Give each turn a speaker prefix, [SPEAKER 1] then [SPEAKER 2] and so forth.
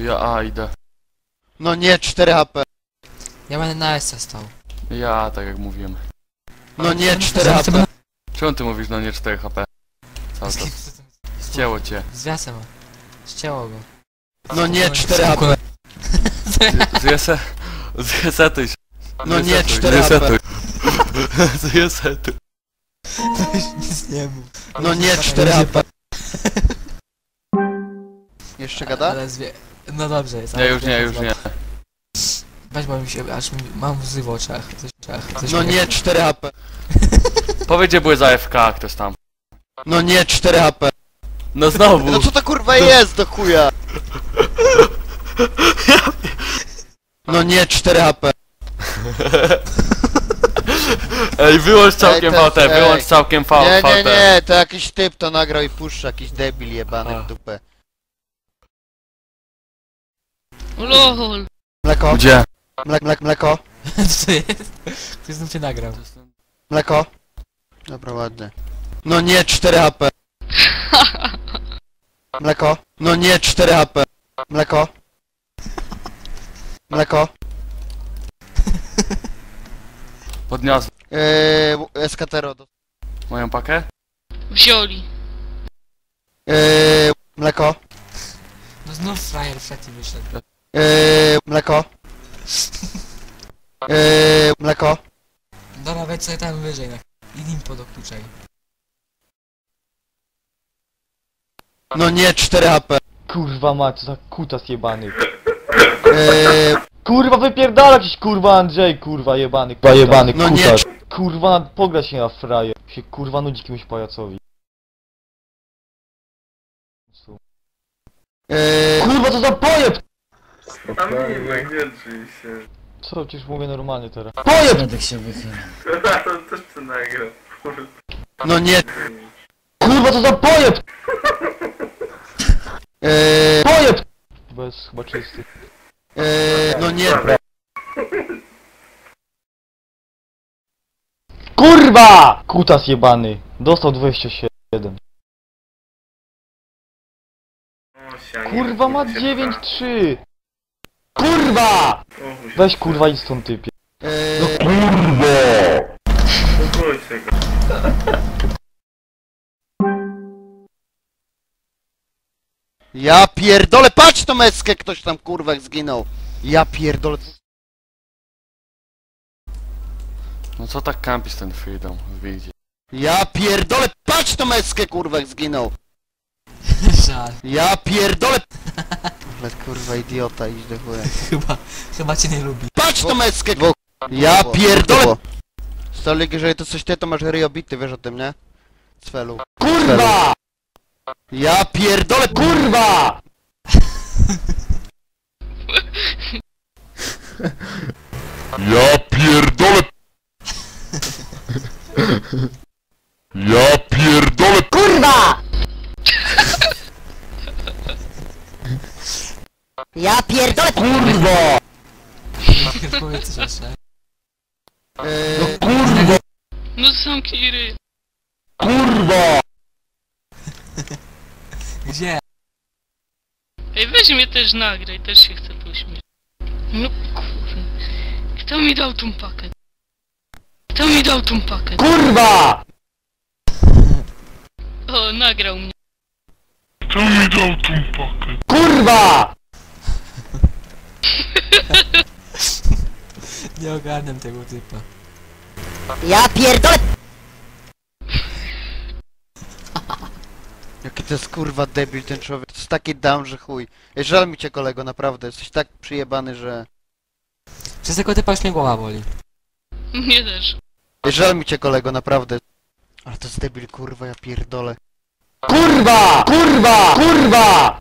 [SPEAKER 1] Ja A idę.
[SPEAKER 2] No nie, 4 HP.
[SPEAKER 3] Ja będę na S stał.
[SPEAKER 1] Ja tak jak mówiłem.
[SPEAKER 2] No nie,
[SPEAKER 3] Chcę-
[SPEAKER 2] 4
[SPEAKER 3] chcę-
[SPEAKER 2] HP.
[SPEAKER 1] Czemu ty mówisz no nie 4 HP? Cały czas. Ścięło cię.
[SPEAKER 3] Z wiasem. Ścięło go.
[SPEAKER 2] No nie, 4 HP.
[SPEAKER 1] Zreset... Zresetuj się.
[SPEAKER 2] No nie,
[SPEAKER 1] Zresetuj,
[SPEAKER 2] 4 HP.
[SPEAKER 1] Zresetuj.
[SPEAKER 3] Nic nie mów.
[SPEAKER 2] No nie, 4 HP. Jeszcze gada?
[SPEAKER 3] Ale zwie... No dobrze jest.
[SPEAKER 1] Nie, już nie, już nie.
[SPEAKER 3] Weź bo mi się, aż mi, mam łzy w oczach. Coś, w oczach, coś
[SPEAKER 2] No nie, 4 HP.
[SPEAKER 1] Powiedz gdzie były za FK ktoś tam.
[SPEAKER 2] No nie, 4 HP.
[SPEAKER 1] No znowu.
[SPEAKER 2] No co to kurwa jest do chuja? No nie, 4 HP.
[SPEAKER 1] Ej, wyłącz całkiem
[SPEAKER 2] Ej,
[SPEAKER 1] VT, wyłącz całkiem V,
[SPEAKER 2] Nie, nie,
[SPEAKER 1] VT.
[SPEAKER 2] nie, to jakiś typ to nagrał i puszcza, jakiś debil jebany w dupę.
[SPEAKER 4] LOL.
[SPEAKER 2] Mleko,
[SPEAKER 1] Gdzie?
[SPEAKER 2] mlek, mlek, mleko,
[SPEAKER 3] Co to jest? Ktoś znów cię nagrał.
[SPEAKER 2] mleko. Dobra, ładnie. No nie, 4 HP. Mleko. No nie, 4 HP. Mleko. Mleko.
[SPEAKER 1] Podniosę
[SPEAKER 2] Eee, SKTRO.
[SPEAKER 1] moją pakę?
[SPEAKER 4] Wzięli.
[SPEAKER 2] Eee, mleko.
[SPEAKER 3] No znów frajer wszedł i wyszedł.
[SPEAKER 2] Eee, mleko. Eee, mleko.
[SPEAKER 3] Dobra, wejdź sobie tam wyżej na... I nim podokuczaj.
[SPEAKER 2] No nie, 4 HP.
[SPEAKER 5] Kurwa mać, co za kutas jebany.
[SPEAKER 2] Eee,
[SPEAKER 5] Kurwa wypierdala jakiś kurwa Andrzej, kurwa jebany, kurwa jebany
[SPEAKER 2] No nie.
[SPEAKER 5] kutas. Kurwa pograć się na fraje. Się kurwa nudzi jakiemuś pajacowi.
[SPEAKER 2] eee,
[SPEAKER 5] Kurwa co za pojeb!
[SPEAKER 6] Spokojnie. się.
[SPEAKER 5] Co, przecież mówię normalnie teraz. Pojeb!
[SPEAKER 3] Radek się wychyla.
[SPEAKER 6] On też to nagrał.
[SPEAKER 2] no nie,
[SPEAKER 5] Kurwa co za pojeb!
[SPEAKER 2] eee,
[SPEAKER 5] Pojeb! Bez chyba czysty.
[SPEAKER 2] eee, no nie,
[SPEAKER 5] Kurwa! Kutas jebany. Dostał 27. Kurwa ma 9-3. Kurwa! Weź kurwa idź stąd typie.
[SPEAKER 2] eee,
[SPEAKER 6] Spokójcie go.
[SPEAKER 2] ja pierdolę, patrz to meskę, ktoś tam kurwa zginął. Ja pierdolę.
[SPEAKER 1] No co tak kampisz ten freedom? Wyjdzie.
[SPEAKER 2] Ja pierdolę, patrz to meskę, kurwa zginął.
[SPEAKER 3] Żal.
[SPEAKER 2] Ja pierdolę. Ale kurwa idiota, idź do chuja.
[SPEAKER 3] Chyba, chyba cię nie lubi.
[SPEAKER 2] Patrz to meskę, dwóch. Ja pierdolę. Stolik, jeżeli to coś ty, to masz ryj obity, wiesz o tym, nie? Cfelu.
[SPEAKER 5] Kurwa!
[SPEAKER 2] Ja pierdolę,
[SPEAKER 5] Kurwa!
[SPEAKER 7] Ja pierdolę! Ja pierdolę!
[SPEAKER 5] Kurwa!
[SPEAKER 2] Ja pierdolę,
[SPEAKER 5] Kurwa!
[SPEAKER 3] Jeszcze.
[SPEAKER 2] eee,
[SPEAKER 5] Kurwa!
[SPEAKER 4] No zamknij ryj.
[SPEAKER 5] Kurwa!
[SPEAKER 3] Gdzie?
[SPEAKER 4] Ej, weź mnie też nagraj, też się chcę pośmiać. No kurde. Kto mi dał tą pakę? Kto mi dał tą pakę?
[SPEAKER 5] Kurwa!
[SPEAKER 4] O, nagrał mnie.
[SPEAKER 7] Kto mi dał tą pakę?
[SPEAKER 5] Kurwa!
[SPEAKER 3] Nie ogarniam tego typa.
[SPEAKER 2] Ja pierdolę! Jaki to jest kurwa debil ten człowiek, to jest taki down, że chuj. Ej, Żal mi cię kolego, naprawdę, jesteś tak przyjebany, że...
[SPEAKER 3] Przez tego typa już mnie głowa boli.
[SPEAKER 4] Mnie też.
[SPEAKER 2] Ej, Żal mi cię kolego, naprawdę. Ale to jest debil kurwa, ja pierdolę.
[SPEAKER 5] Kurwa! Kurwa! Kurwa!